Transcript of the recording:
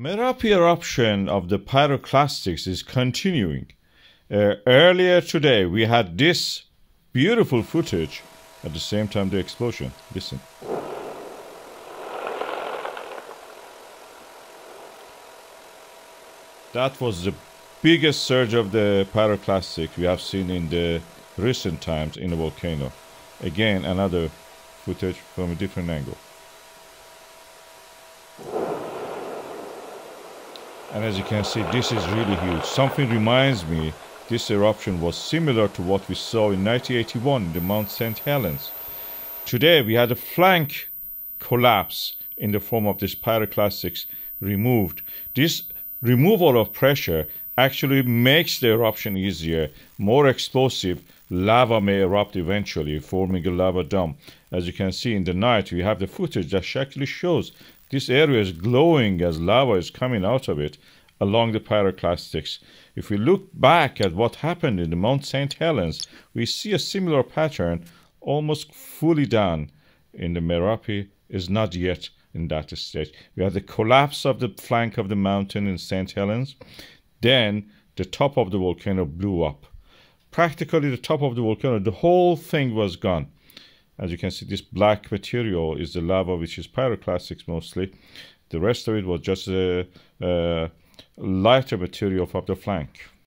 Merapi eruption of the pyroclastics is continuing. Uh, earlier today, we had this beautiful footage. At the same time, the explosion. Listen. That was the biggest surge of the pyroclastic we have seen in the recent times in a volcano. Again, another footage from a different angle. And as you can see, this is really huge. Something reminds me this eruption was similar to what we saw in 1981 in the Mount St. Helens. Today we had a flank collapse in the form of this pyroclastics removed. This removal of pressure actually makes the eruption easier, more explosive. Lava may erupt eventually, forming a lava dome. As you can see in the night, we have the footage that actually shows this area is glowing as lava is coming out of it along the pyroclastics. If we look back at what happened in the Mount St. Helens, we see a similar pattern almost fully done. In the Merapi is not yet in that stage. We have the collapse of the flank of the mountain in St. Helens. Then the top of the volcano blew up. Practically the top of the volcano, the whole thing was gone. As you can see, this black material is the lava, which is pyroclastics mostly. The rest of it was just a, a lighter material from the flank.